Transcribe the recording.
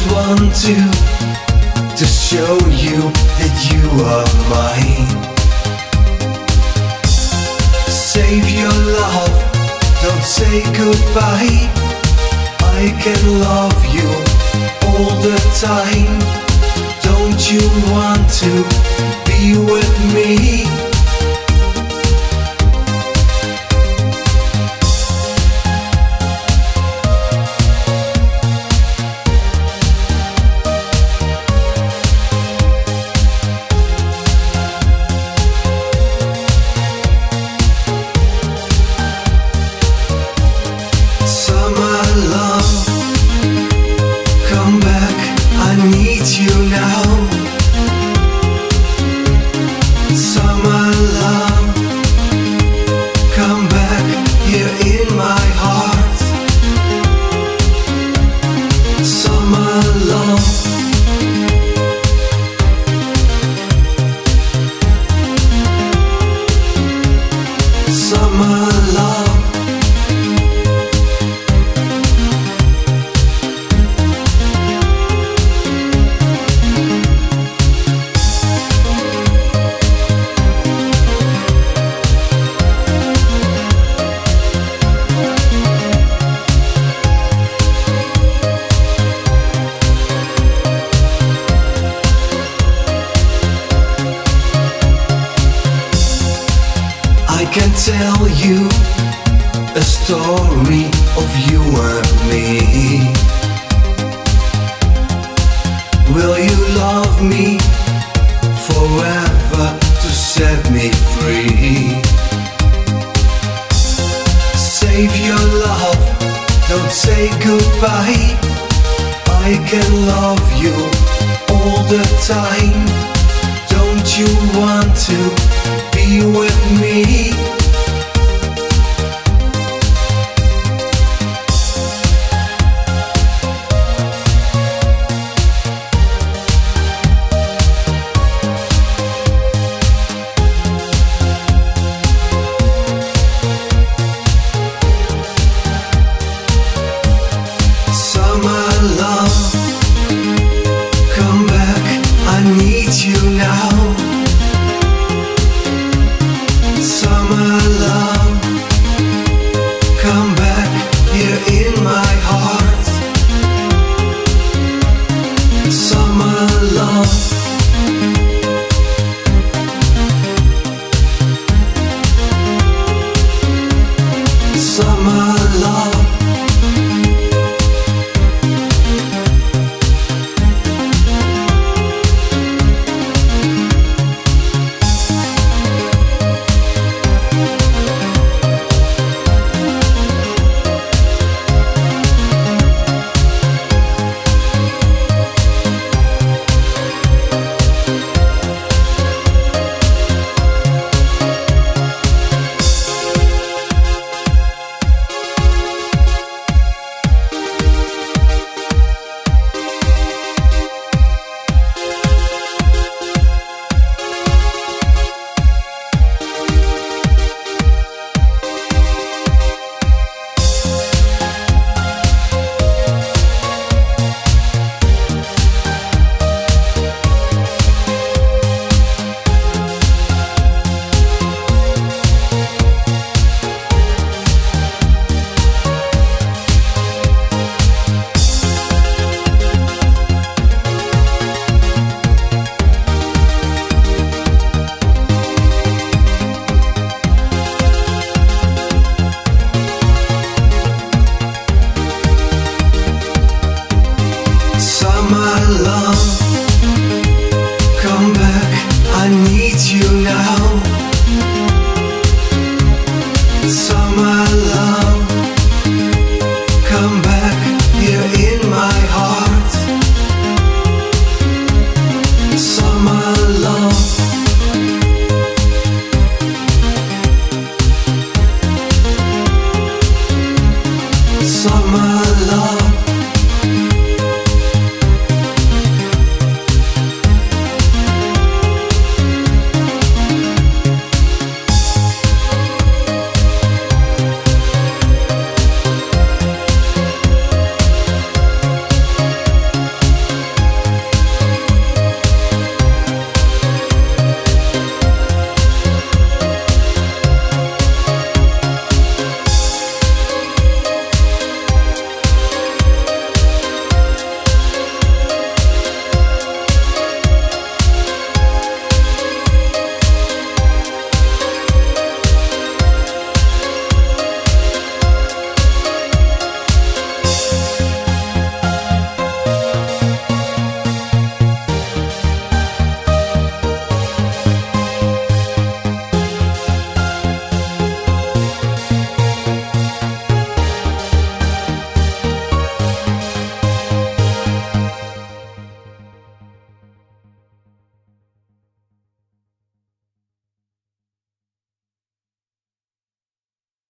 just want to to show you that you are mine. Save your love, don't say goodbye. I can love you all the time. Don't you want to be with me? Tell you a story of you and me. Will you love me forever to set me free? Save your love, don't say goodbye. I can love you all the time. Don't you want to be with me? Summer